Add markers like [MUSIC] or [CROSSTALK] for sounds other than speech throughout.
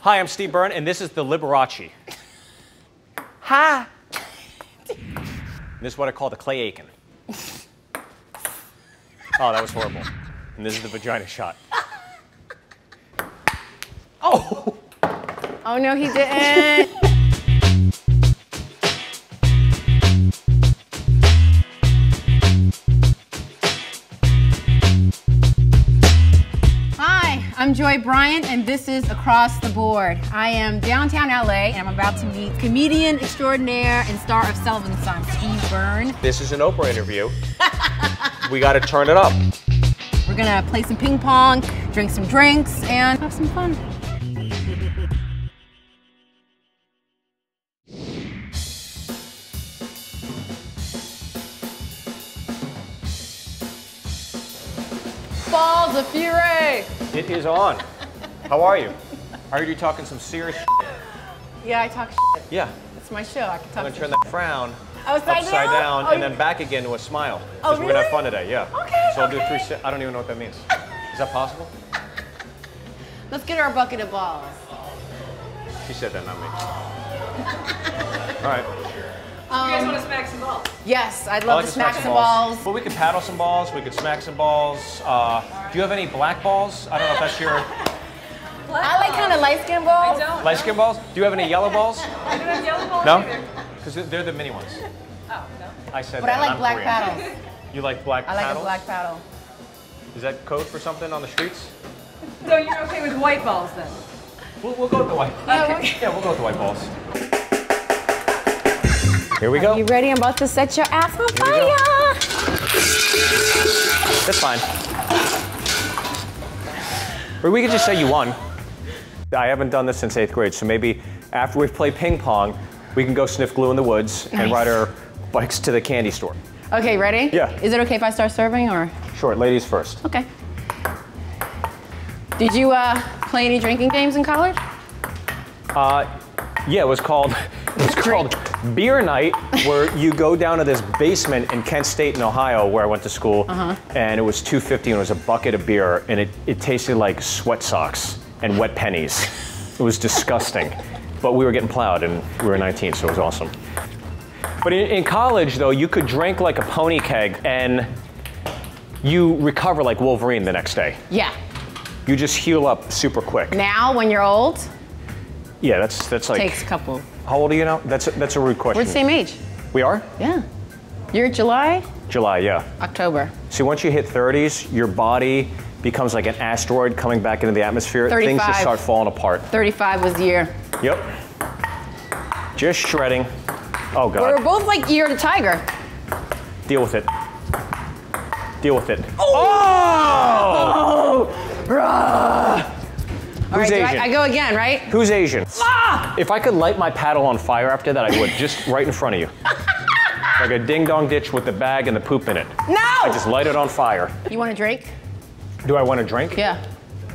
Hi, I'm Steve Byrne, and this is the Liberace. Hi. this is what I call the Clay Aiken. Oh, that was horrible. And this is the vagina shot. Oh! Oh no, he didn't. I'm Joy Bryant, and this is Across the Board. I am downtown LA, and I'm about to meet comedian extraordinaire and star of and Son, Steve Byrne. This is an Oprah interview. [LAUGHS] we gotta turn it up. We're gonna play some ping pong, drink some drinks, and have some fun. Balls of Fury! It is on. How are you? I heard you talking some serious Yeah, I talk shit. Yeah. It's my show. I can talk I'm gonna turn shit. that frown oh, Upside upside down? down, Oh, and then back again to a smile. Oh, Because we're gonna have fun today, yeah. Okay, So I'll do three, si- I don't even know what that means. Is that possible? Let's get our bucket of balls. She said that, not me. All right. You guys want to smack some balls? Yes, I'd I love like to smack some balls. Well, we could paddle some balls. We could smack some balls. Uh, do you have any black balls? I don't know if that's your [LAUGHS] I like kind of light skin balls. Don't. light skin balls. Do you have any yellow balls? [LAUGHS] I don't have yellow balls No? Because they're the mini ones. Oh, no. I said But that. I like I'm black Korean. paddles. [LAUGHS] You like black paddles? I like paddles? a black paddle. Is that code for something on the streets? So you're okay with white balls then? We'll, we'll go with the white. Okay. Yeah, we'll go with the white balls. Here we go. You ready? I'm about to set your ass on we fire. That's fine. Or we could just say you won. I haven't done this since eighth grade, so maybe after we've played ping pong, we can go sniff glue in the woods and ride our bikes to the candy store. Okay, ready? Yeah. Is it okay if I start serving or? Sure, ladies first. Okay. Did you uh, play any drinking games in college? Uh, yeah, it was called [LAUGHS] it was called beer night, where you go down to this basement in Kent State in Ohio, where I went to school, uh-huh. and it was 250 and it was a bucket of beer, and it, it tasted like sweat socks and wet pennies. It was disgusting, [LAUGHS] but we were getting plowed, and we were 19, so it was awesome. But in, in college, though, you could drink like a pony keg, and you recover like Wolverine the next day. Yeah. You just heal up super quick. Now, when you're old, Yeah, that's that's like. takes a couple. How old are you now? That's a, that's a rude question. We're the same age. We are? Yeah. You're July, July, yeah. October. See, once you hit 30s, your body becomes like an asteroid coming back into the atmosphere. 35. Things just start falling apart. 35 was the year. Yep. Just shredding. Oh god. We're both like year the tiger. Deal with it. Deal with it. Oh! oh! [LAUGHS] All right, Who's do Asian? I, I go again, right? Who's Asian? Ah! If I could light my paddle on fire after that, I would, just right in front of you. [LAUGHS] like a ding dong ditch with the bag and the poop in it. No! I just light it on fire. You want a drink? Do I want a drink? Yeah.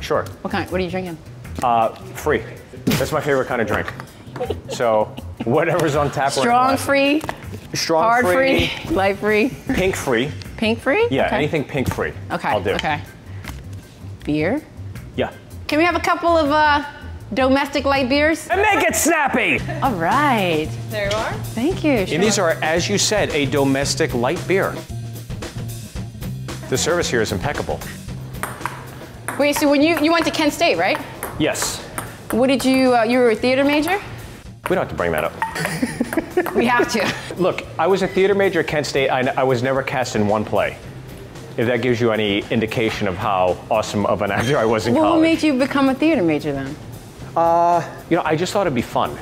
Sure. What kind? What are you drinking? Uh, free. That's my favorite kind of drink. So whatever's on tap. Strong free, Strong hard free, free, light free, pink free. pink free? Yeah, Okay. anything pink free. Okay. I'll do. Okay. Beer? Yeah. Can we have a couple of uh, domestic light beers? And make it snappy. All right. There you are. Thank you. And these are, as you said, a domestic light beer. The service here is impeccable. Wait, so when you you went to Kent State, right? Yes. What did you? Uh, you were a theater major? We don't have to bring that up. [LAUGHS] We have to. Look, I was a theater major at Kent State. I, I was never cast in one play. If that gives you any indication of how awesome of an actor I was in Well, what made you become a theater major then? Uh, you know, I just thought it'd be fun.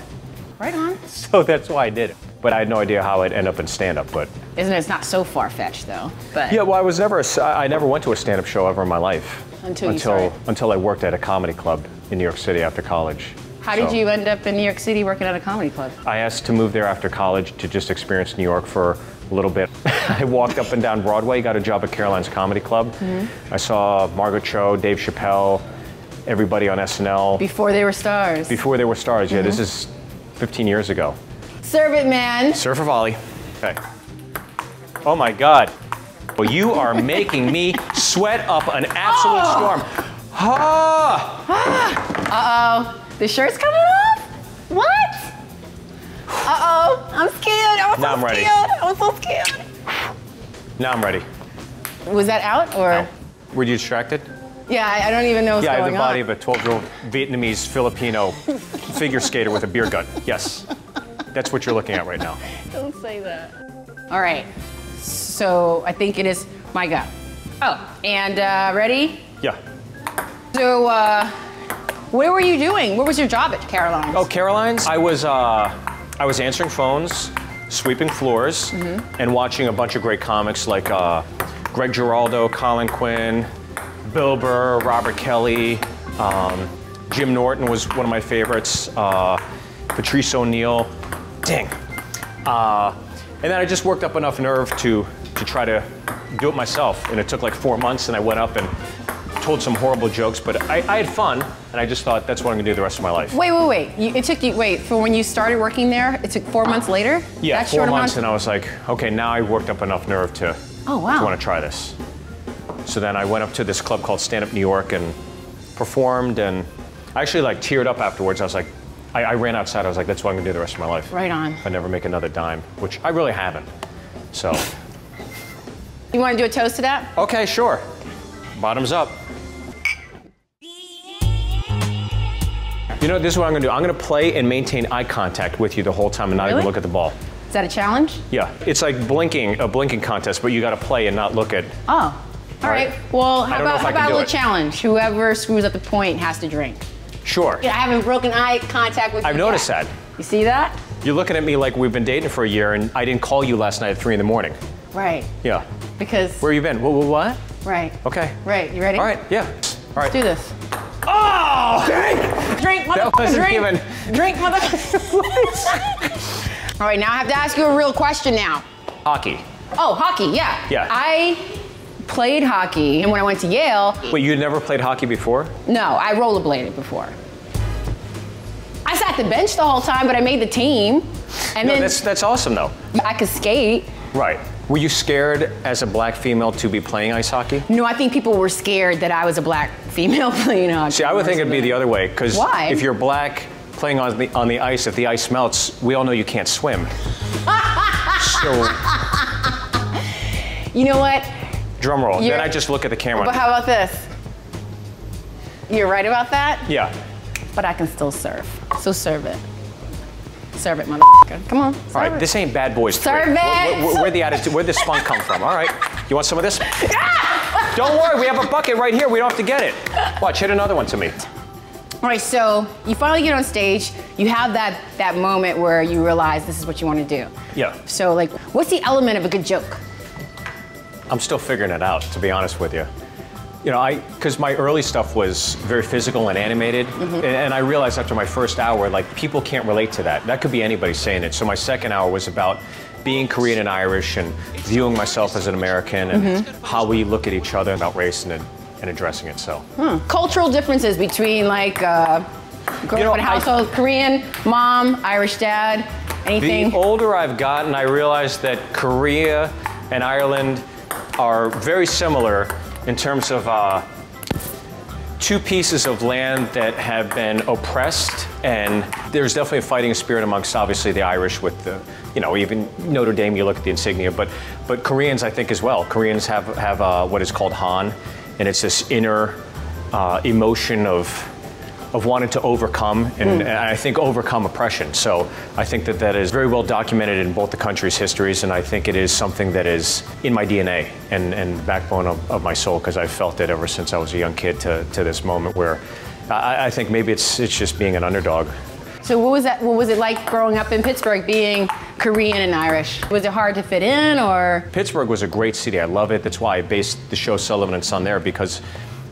Right on. [LAUGHS] So that's why I did it. But I had no idea how I'd end up in stand-up, but Isn't it? It's not so far fetched though. But Yeah, well, I was never. A, s- I never went to a stand-up show ever in my life. Until you until until I worked at a comedy club in New York City after college. how did you end up in New York City working at a comedy club? I asked to move there after college to just experience New York for a little bit. [LAUGHS] I walked up and down Broadway, got a job at Caroline's Comedy Club. Mm-hmm. I saw Margaret Cho, Dave Chappelle, everybody on SNL Before they were stars. before they were stars. Yeah, this Mm-hmm. is 15 years ago. Serve it, man. Surfer volley. Okay. Oh my God. Well, you are [LAUGHS] making me sweat up an absolute storm. [GASPS] Ah! Uh oh. The shirt's coming off? What? Uh-oh, I'm scared. I'm so I'm ready. scared. I'm so scared. Now I'm ready. Was that out or? Were you distracted? Yeah, I, I don't even know what's Yeah, I have the body on. of a 12-year-old Vietnamese Filipino [LAUGHS] figure skater with a beer gut. Yes, that's what you're looking at right now. Don't say that. All right, so I think it is my go. Oh, and uh, ready? Yeah. So, uh, what were you doing? What was your job at Caroline's? Oh, Caroline's. I was uh, I was answering phones, sweeping floors, Mm-hmm. and watching a bunch of great comics like uh, Greg Giraldo, Colin Quinn, Bill Burr, Robert Kelly, um, Jim Norton was one of my favorites. Uh, Patrice O'Neal. Dang. Uh, and then I just worked up enough nerve to to try to do it myself, and it took like four months. And I went up and told some horrible jokes, but I, I had fun, and I just thought that's what I'm gonna do the rest of my life. Wait, wait, wait. You, it took you, wait, for when you started working there, it took four months later? Yeah, That four months, and I was like, okay, now I worked up enough nerve to, Oh, wow. to want to try this. So then I went up to this club called Stand Up New York and performed, and I actually like teared up afterwards. I was like, I, I ran outside. I was like, that's what I'm gonna do the rest of my life. Right on. I never make another dime, which I really haven't. So, You want to do a toast to that? okay, sure. Bottoms up. You know, this is what I'm gonna do. I'm gonna play and maintain eye contact with you the whole time and not Really? even look at the ball. Is that a challenge? Yeah, it's like blinking, a blinking contest, but you got to play and not look at. Oh. All right. right. Well, how about, how about a little it. challenge? Whoever screws up the point has to drink. Sure. Yeah, I haven't broken eye contact with I've you noticed yet. that. You see that? You're looking at me like we've been dating for a year, and I didn't call you last night at three in the morning. Right. Yeah. Because. Where you been? What? what- what? right. Okay. Right. You ready? All right. Yeah. All right. Let's do this. Oh! Drink, That motherfucker. Drink. even- Drink, motherfucker. [LAUGHS] All right. Now I have to ask you a real question now. Hockey. Oh, hockey. Yeah. Yeah. I played hockey, and when I went to Yale, Wait, you had never played hockey before? no, I rollerbladed before. I sat the bench the whole time, but I made the team, and No, then that's that's awesome though. I could skate. Right. Were you scared as a black female to be playing ice hockey? No, I think people were scared that I was a black female [LAUGHS] playing hockey. See, I would think it'd be the other way because Why? if you're black playing on the on the ice, if the ice melts, we all know you can't swim. [LAUGHS] so You know what? drum roll. You're- Then I just look at the camera. But how about this? You're right about that, yeah. but I can still serve. So serve it. Serve it, motherfucker. Come on. All right, it. this ain't bad boys. three. Serve it. Where, where, where, where'd the attitude? Where'd the spunk come from? All right, you want some of this? [LAUGHS] Don't worry, we have a bucket right here. We don't have to get it. Watch, hit another one to me. All right, so you finally get on stage. You have that that moment where you realize this is what you want to do. Yeah, So, like, what's the element of a good joke? I'm still figuring it out, to be honest with you. You know, I because my early stuff was very physical and animated, mm-hmm. and, and I realized after my first hour, like people can't relate to that. That could be anybody saying it. So my second hour was about being Korean and Irish and viewing myself as an American and mm-hmm. how we look at each other about race and, and addressing it. So. Hmm. Cultural differences between like uh, growing You know, up in a I- household, Korean mom, Irish dad, anything. The older I've gotten, I realize that Korea and Ireland are very similar in terms of uh, two pieces of land that have been oppressed, and there's definitely a fighting spirit amongst obviously the Irish with the, you know, even Notre Dame. You look at the insignia, but but Koreans, I think as well. Koreans have have uh, what is called Han, and it's this inner uh, emotion of of wanting to overcome and, and I think overcome oppression. So I think that that is very well documented in both the countries' histories, and I think it is something that is in my DNA and, and backbone of, of my soul because I've felt it ever since I was a young kid to, to this moment where I, I think maybe it's it's just being an underdog. so, what was that? What was it like growing up in Pittsburgh, being Korean and Irish? Was it hard to fit in, or Pittsburgh was a great city. I love it. That's why I based the show Sullivan and Son there because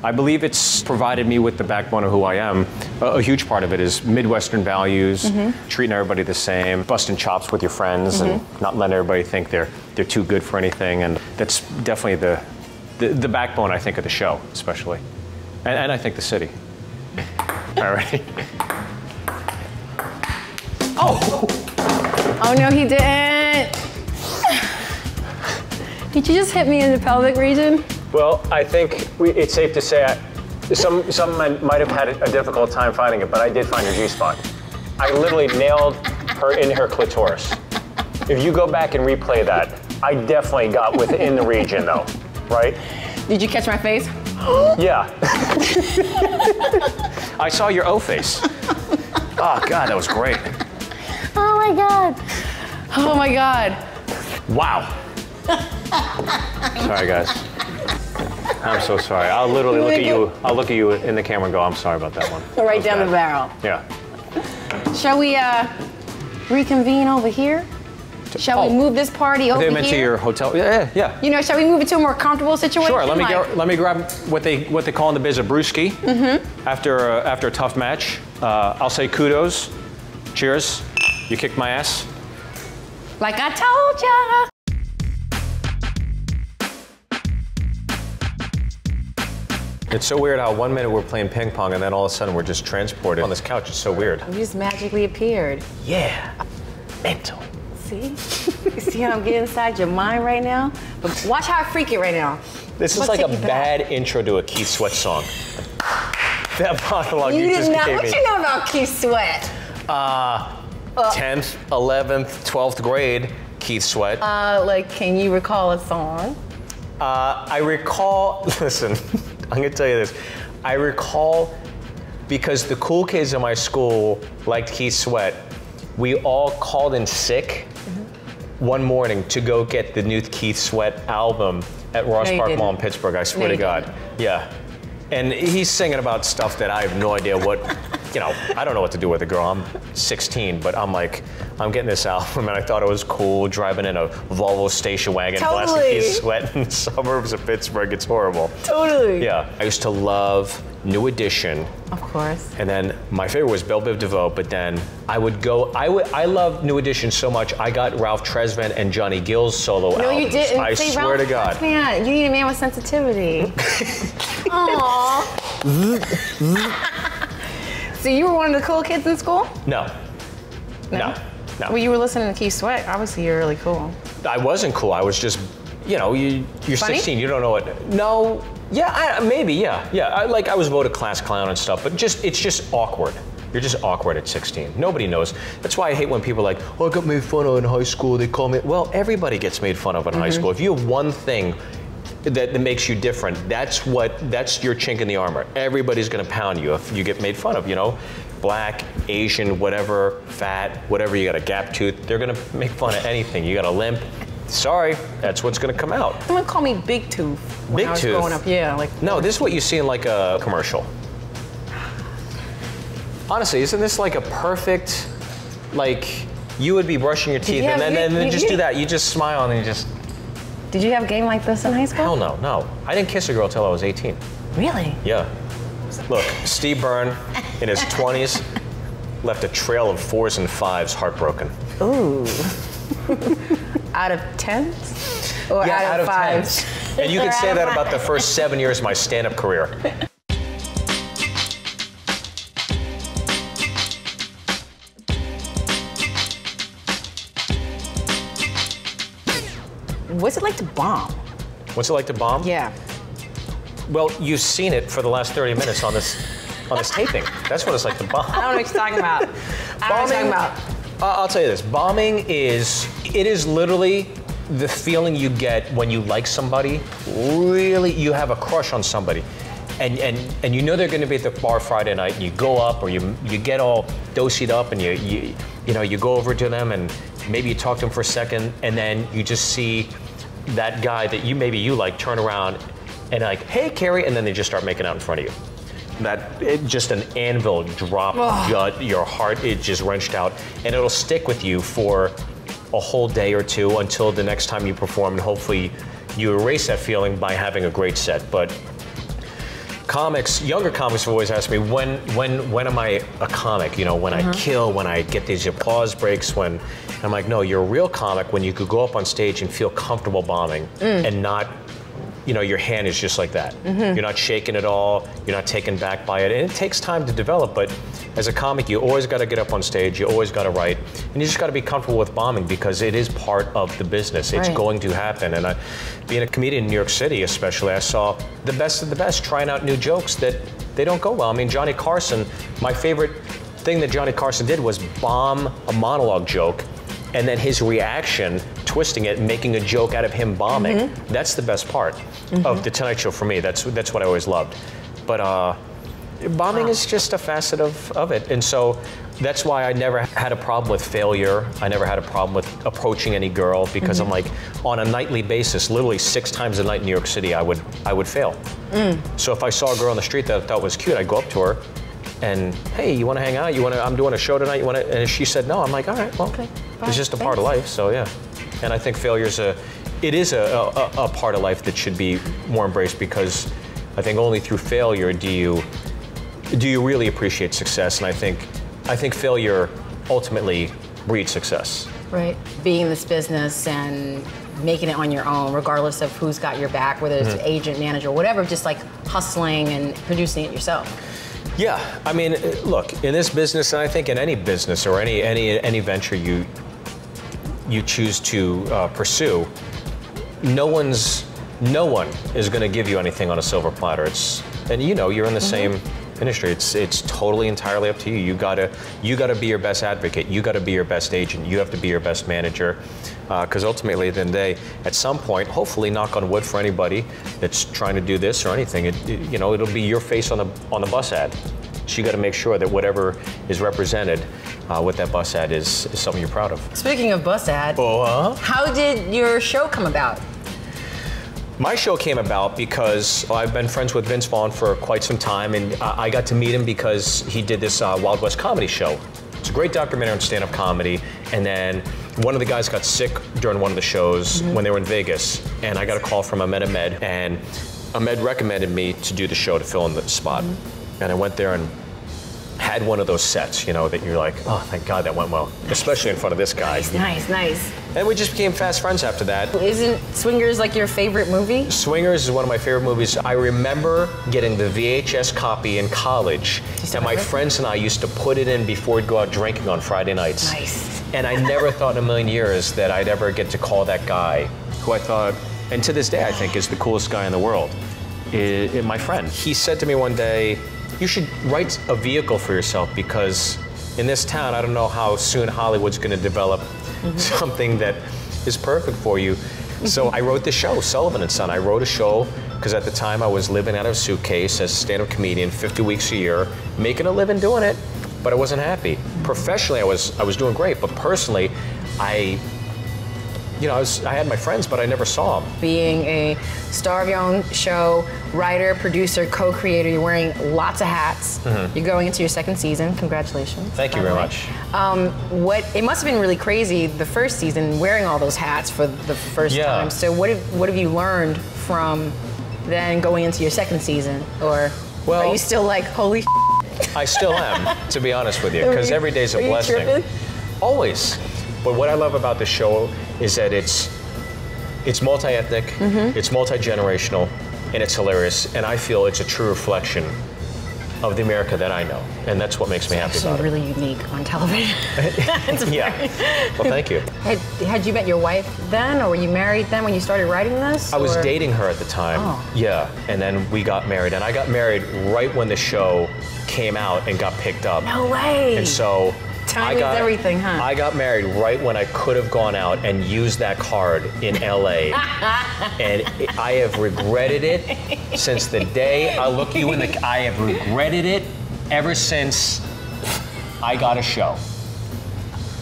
I believe it's provided me with the backbone of who I am. A, a huge part of it is Midwestern values, mm-hmm. treating everybody the same, busting chops with your friends, and mm-hmm. not letting everybody think they're they're too good for anything. And that's definitely the the, the backbone I think of the show, especially, and, and I think the city. [LAUGHS] All right. [LAUGHS] Oh. oh no, he didn't. [SIGHS] Did you just hit me in the pelvic region? Well, I think we, it's safe to say I, some some might might have had a difficult time finding it, but I did find her G spot. I literally nailed her in her clitoris. If you go back and replay that, I definitely got within the region though, right? Did you catch my face? [GASPS] Yeah. [LAUGHS] I saw your O face. Oh God, that was great. Oh my god. Oh my god. Wow. [LAUGHS] sorry, guys. I'm so sorry. I'll literally look at you. I'll look at you in the camera and go, "I'm sorry about that one." [LAUGHS] That Right down the barrel. Yeah. Shall we uh reconvene over here? Shall Oh. we move this party over They meant here? to your hotel. Yeah, yeah, yeah. You know, shall we move it to a more comfortable situation? Sure. Let me Like- get, let me grab what they what they call in the biz a brewski. Mm-hmm. After a, after a tough match, uh, I'll say kudos. Cheers. You kicked my ass. Like I told ya. It's so weird how one minute we're playing ping pong and then all of a sudden we're just transported on this couch. It's so weird. You just magically appeared. Yeah. Mental. See? you see how I'm getting inside your mind right now? But watch how I freak it right now. This is like a you back. bad intro to a Keith Sweat song. That monologue you, You just not. gave What me. you know about Keith Sweat? 10th, 11th, 12th grade, Keith Sweat. Uh, like, can you recall a song? Uh, I recall, [LAUGHS] listen, [LAUGHS] I'm gonna tell you this. I recall because the cool kids in my school liked Keith Sweat, we all called in sick Mm-hmm. one morning to go get the new Keith Sweat album at Ross No, Park didn't. Mall in Pittsburgh. I swear No, to God. Yeah. And he's singing about stuff that I have no idea what, [LAUGHS] you know, I don't know what to do with a girl. I'm 16, but I'm like, I'm getting this album and I thought it was cool driving in a Volvo station wagon, blasting Totally. Keith Sweat in the [LAUGHS] suburbs of Pittsburgh. It's horrible. Totally. Yeah. I used to love New Edition. Of course. And then my favorite was Belle Biv DeVoe, but then I would go, I would, I love New Edition so much, I got Ralph Tresvant and Johnny Gill's solo No, albums. you didn't. I See, swear Ralph, to God. Man, you need a man with sensitivity. [LAUGHS] Aww. [LAUGHS] so you were one of the cool kids in school? No. No. No. Well, you were listening to Keith Sweat. Obviously, you're really cool. I wasn't cool. I was just, you know, you, you're Funny? 16. You don't know what. No. Yeah, I, maybe. Yeah, yeah. I, like I was voted class clown and stuff, but just it's just awkward. You're just awkward at 16. Nobody knows. That's why I hate when people are like, "Oh, I got made fun of in high school." They call me. Well, everybody gets made fun of in Mm-hmm. high school. If you have one thing that, that makes you different, that's what that's your chink in the armor. Everybody's gonna pound you if you get made fun of. You know, black, Asian, whatever, fat, whatever. You got a gap tooth. They're gonna make fun of anything. You got a limp. Sorry, that's what's gonna come out. Someone call me Big Tooth when Big I was Tooth? growing up. Yeah, like No, this is what you see in like a commercial. Honestly, isn't this like a perfect, like you would be brushing your teeth you and then, and then you- just you- do that. You just smile and you just, Did you have a game like this in high school? hell no, no. I didn't kiss a girl till I was 18. Really? Yeah. Look, Steve Byrne in his 20s left a trail of fours and fives heartbroken. Ooh. [LAUGHS] out of tens? Or out, of fives? 10s. And you can say that about the first seven years of my stand up career. What's it like to bomb? What's it like to bomb? Yeah. Well, you've seen it for the last 30 minutes on this on this taping. That's what it's like to bomb. I don't know what you're talking about. I don't know what you're talking about. I'll tell you this: bombing is it is literally the feeling you get when you like somebody. Really, you have a crush on somebody, and and and you know they're going to be at the bar Friday night, and you go up or you you get all dosied up, and you you you know you go over to them, and maybe you talk to them for a second, and then you just see that guy that you maybe you like turn around and like, hey Carrie, and then they just start making out in front of you. That it, just an anvil drop gut your heart it just wrenched out and it'll stick with you for a whole day or two until the next time you perform and hopefully you erase that feeling by having a great set. But comics younger comics have always asked me when when when am i a comic? You know when i mm-hmm. kill when i get these applause breaks when i'm like no you're a real comic when you could go up on stage and feel comfortable bombing mm. and not you know, your hand is just like that. Mm-hmm. You're not shaking at all. You're not taken back by it, and it takes time to develop. But as a comic, you always got to get up on stage. You always got to write, and you just got to be comfortable with bombing because it is part of the business. It's Right. going to happen. And I, being a comedian in New York City, especially, I saw the best of the best trying out new jokes that they don't go well. I mean, Johnny Carson. My favorite thing that Johnny Carson did was bomb a monologue joke. And then his reaction, twisting it, making a joke out of him bombing. Mm-hmm. That's the best part of mm-hmm. the Tonight Show for me. That's that's what I always loved. But uh, bombing is just a facet of, of it. And so that's why I never had a problem with failure. I never had a problem with approaching any girl because I'm mm-hmm. like, on a nightly basis, literally six times a night in New York City, I would I would fail. Mm. So if I saw a girl on the street that I thought was cute, I'd go up to her and, hey, you want to hang out? You want to? I'm doing a show tonight. You want to? And she said no, I'm like, all right, well, Okay, it's just a part of life. So yeah, and I think failure's a, it is a, a, a part of life that should be more embraced because I think only through failure do you do you really appreciate success. And I think I think failure ultimately breeds success. Right. Being in this business and making it on your own, regardless of who's got your back, whether it's mm-hmm. agent, manager, whatever, just like hustling and producing it yourself. Yeah, I mean, look, in this business, and I think in any business or any any any venture you you choose to uh, pursue, no one's no one is going to give you anything on a silver platter. It's and you know you're in the same industry. It's it's totally entirely up to you. You gotta you gotta be your best advocate. You gotta be your best agent. You have to be your best manager. Because ultimately, at the end of the day, at some point, hopefully, knock on wood for anybody that's trying to do this or anything, it, it- you know, it'll be your face on the on the bus ad. So you got to make sure that whatever is represented uh, with that bus ad is, is something you're proud of. Speaking of bus ad, Oh, how did your show come about? My show came about because I've been friends with Vince Vaughn for quite some time, and I got to meet him because he did this uh, Wild West comedy show. It's a great documentary on stand-up comedy, and then one of the guys got sick during one of the shows when they were in Vegas, and I got a call from Ahmed Ahmed, and Ahmed recommended me to do the show to fill in the spot, and I went there and had one of those sets, you know, that you're like, oh, thank God that went well, especially in front of this guy. Nice, nice. And we just became fast friends after that. Isn't Swingers like your favorite movie? Swingers is one of my favorite movies. I remember getting the VHS copy in college, and my friends and I used to put it in before we'd go out drinking on Friday nights. Nice. And I never thought in a million years that I'd ever get to call that guy, who I thought, and to this day I think is the coolest guy in the world, my friend. He said to me one day, "You should write a vehicle for yourself because in this town, I don't know how soon Hollywood's going to develop mm-hmm. [LAUGHS] something that is perfect for you." So mm-hmm. I wrote the show, Sullivan and Son. I wrote a show because at the time I was living out of a suitcase as a stand-up comedian, 50 weeks a year, making a living doing it, but I wasn't happy. Mm-hmm. Professionally, I was I was doing great, but personally, I, you know, I, was, I had my friends, but I never saw them. Being a star of your own show, writer, producer, co-creator, you're wearing lots of hats. You're going into your second season. Congratulations. Mm-hmm. Thank you very way. much. Um, what it must have been really crazy the first season wearing all those hats for the first Yeah. time. So what have what have you learned from then going into your second season? Or Well- are you still like holy? I still am, to be honest with you, [LAUGHS] because every day's a blessing. tripping? Always. But what I love about the show is that it's it's multi-ethnic, Mm-hmm. it's multi-generational, and it's hilarious. And I feel it's a true reflection of the America that I know, and that's what makes me happy about really unique on television. [LAUGHS] It's. Yeah. Well, thank you. Had, had you met your wife then, or were you married then when you started writing this? I was dating her at the time. Oh. Yeah, and then we got married, and I got married right when the show came out and got picked up. No way. And so Time I is got everything, huh? I got married right when I could have gone out and used that card in LA. [LAUGHS] and I have regretted it since the day I look you in the I have regretted it ever since I got a show.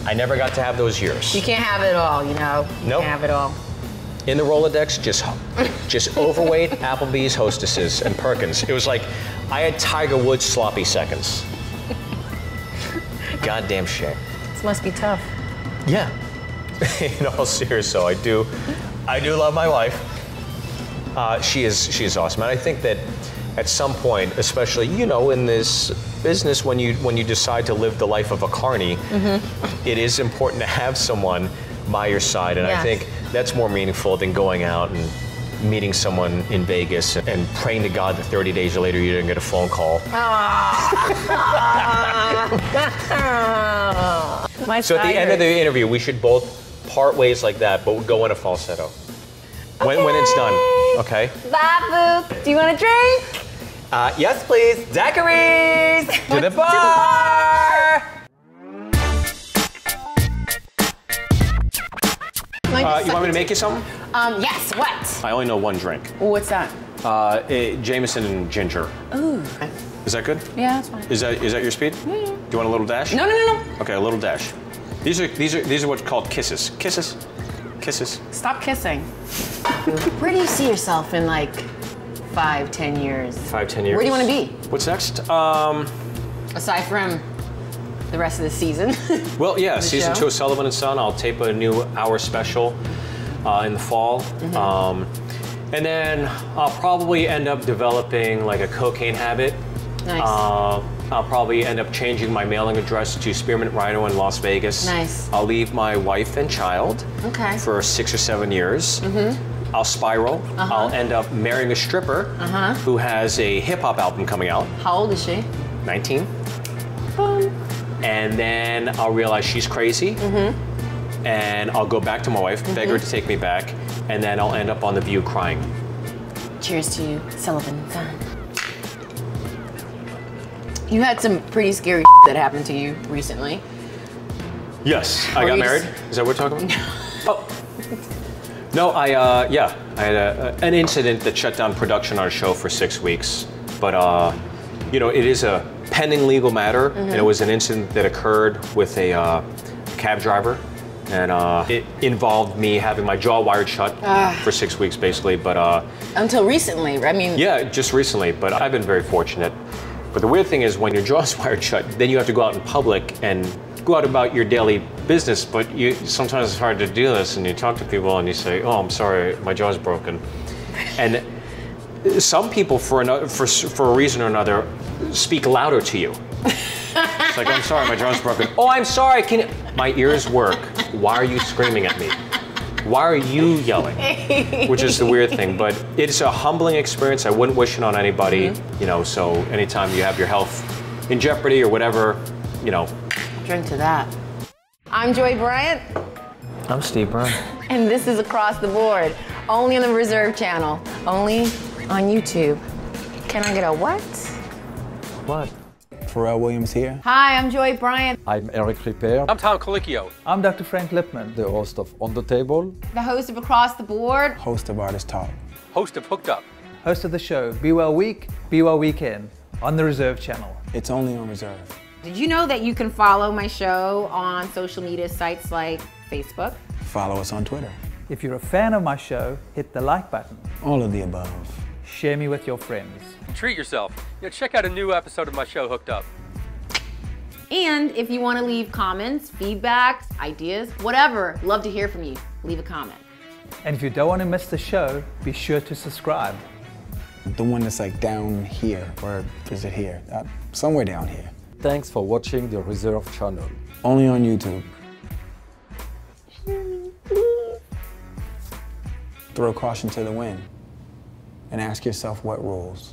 I never got to have those years. You can't have it all, you know. You Nope. can't have it all. In the Rolodex, just just overweight Applebee's hostesses and Perkins. It was like I had Tiger Woods sloppy seconds. Goddamn shame. This must be tough. Yeah. [LAUGHS] In all seriousness, though, I do, I do love my wife. Uh, she is she is awesome, and I think that at some point, especially you know in this business, when you when you decide to live the life of a carny, it is important to have someone by your side, and I think that's more meaningful than going out and meeting someone in Vegas and praying to God that 30 days later you didn't get a phone call. [LAUGHS] My So at the end of the interview, we should both part ways like that, but go in a falsetto. When, when it's done, okay? Babu, do you want a drink? Uh, yes, please. Zachary's to the bar. Uh, you want me to make you something? Um, yes, what? I only know one drink. What's that? Uh, eh, Jameson and ginger. Ooh. Is that good? Yeah, that's fine. Is that is that your speed? Do you want a little dash? No, no, no, no. Okay, a little dash. These are these are these are what's called kisses. Kisses. Kisses. Stop kissing. [LAUGHS] Where do you see yourself in like five, ten years? Five, ten years. Where do you want to be? What's next? Um, Aside from the rest of the season. well, yeah, [LAUGHS] The season show? two of Sullivan and Son. I'll tape a new hour special uh, in the fall. Mm-hmm. Um, and then I'll probably end up developing like a cocaine habit. nice. Uh, I'll probably end up changing my mailing address to Spearmint Rhino in Las Vegas. Nice. I'll leave my wife and child Okay. for six or seven years. Mhm. I'll spiral. I'll end up marrying a stripper uh-huh. who has a hip hop album coming out, How old is she? 19. And then I'll realize she's crazy. And I'll go back to my wife, beg her to take me back, and then I'll end up on The View crying. Cheers to you, Sullivan. You had some pretty scary [LAUGHS] that happened to you recently. Yes, I got married. just- Is that what we're talking about? [LAUGHS] oh. No, I, uh, yeah, I had a, an incident that shut down production on a show for six weeks. But, uh, you know, it is a pending legal matter, and it was an incident that occurred with a uh, cab driver. And uh, it involved me having my jaw wired shut for six weeks, basically. But uh, Until recently, I mean, yeah, just recently, but I've been very fortunate. But the weird thing is when your jaw's [LAUGHS] wired shut, then you have to go out in public and go out about your daily business, but you sometimes it's hard to do this and you talk to people and you say, "Oh, I'm sorry, my jaw's broken." And some people for another for for a reason or another speak louder to you. It's like, "I'm sorry, my jaw's broken." [LAUGHS] "Oh, I'm sorry. Can you? my ears work. Why are you screaming at me?" Why are you yelling? Which is the weird thing, but it's a humbling experience. I wouldn't wish it on anybody, mm-hmm. you know. So anytime you have your health in jeopardy or whatever, you know. drink to that. I'm Joy Bryant, I'm Steve Byrne. and this is Across the Board, only on the Reserve Channel, only on YouTube. Can I get a what? What? Pharrell Williams here. Hi, I'm Joy Bryant, I'm Eric Ripert, I'm Tom Colicchio. I'm Dr. Frank Lipman. the host of On the Table. the host of Across the Board. Host of Artist Talk. host of Hooked Up. host of the show Be Well Week, Be Well Weekend on the Reserve Channel. It's only on reserve. Did you know that you can follow my show on social media sites like Facebook? Follow us on Twitter. If you're a fan of my show, hit the like button. All of the above. Share me with your friends. Treat yourself. You know, check out a new episode of my show, Hooked Up. And if you want to leave comments, feedbacks, ideas, whatever, love to hear from you. Leave a comment. And if you don't want to miss the show, be sure to subscribe. The one that's like down here, or is it here? Uh, somewhere down here. Thanks for watching the Reserve channel. Only on YouTube. Throw caution to the wind and ask yourself what rules.